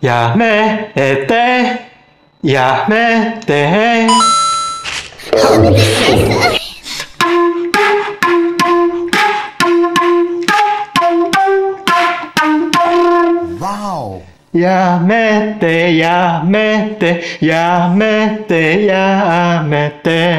やめてやめてやめてやめてやめてやめて